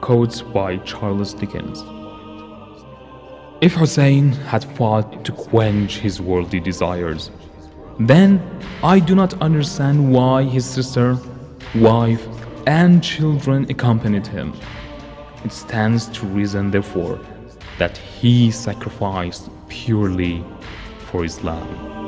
Quotes by Charles Dickens. If Hussein had fought to quench his worldly desires, then I do not understand why his sister, wife, and children accompanied him. It stands to reason, therefore, that he sacrificed purely for Islam.